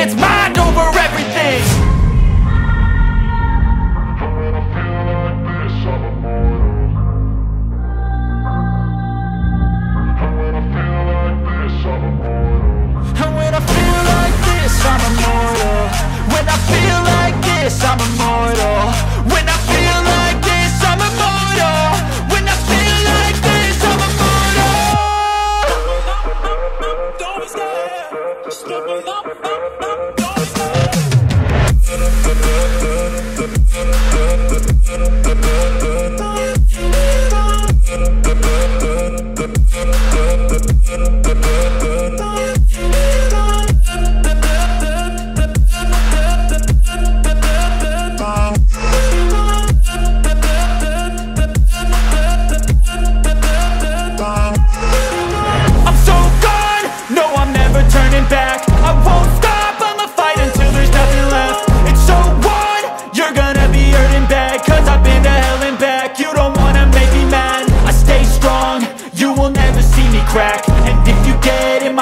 it's my.